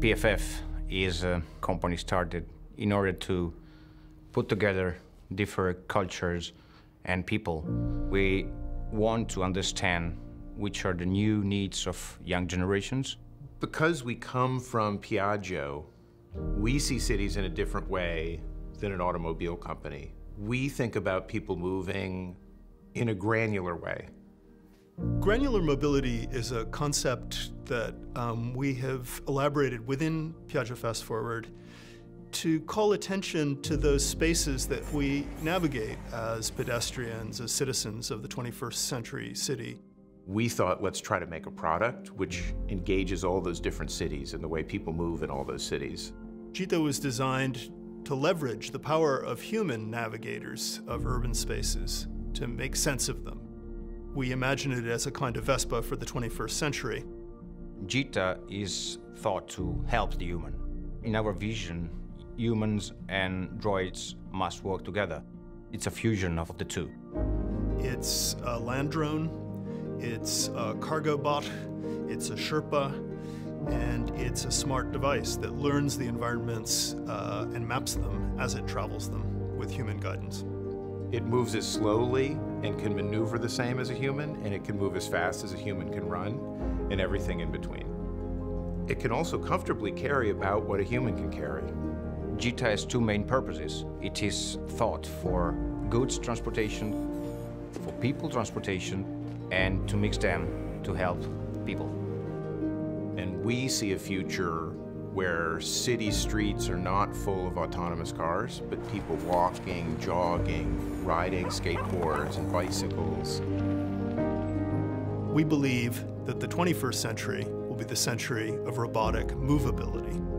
PFF is a company started in order to put together different cultures and people. We want to understand which are the new needs of young generations. Because we come from Piaggio, we see cities in a different way than an automobile company. We think about people moving in a granular way. Granular mobility is a concept that um, we have elaborated within Piaggio Fast Forward to call attention to those spaces that we navigate as pedestrians, as citizens of the 21st century city. We thought, let's try to make a product which engages all those different cities and the way people move in all those cities. Gita was designed to leverage the power of human navigators of urban spaces to make sense of them. We imagine it as a kind of Vespa for the 21st century. Gita is thought to help the human. In our vision, humans and droids must work together. It's a fusion of the two. It's a land drone, it's a cargo bot, it's a Sherpa, and it's a smart device that learns the environments uh, and maps them as it travels them with human guidance. It moves as slowly and can maneuver the same as a human, and it can move as fast as a human can run, and everything in between. It can also comfortably carry about what a human can carry. Gita has two main purposes. It is thought for goods transportation, for people transportation, and to mix them to help people. And we see a future where city streets are not full of autonomous cars, but people walking, jogging, riding skateboards and bicycles. We believe that the 21st century will be the century of robotic movability.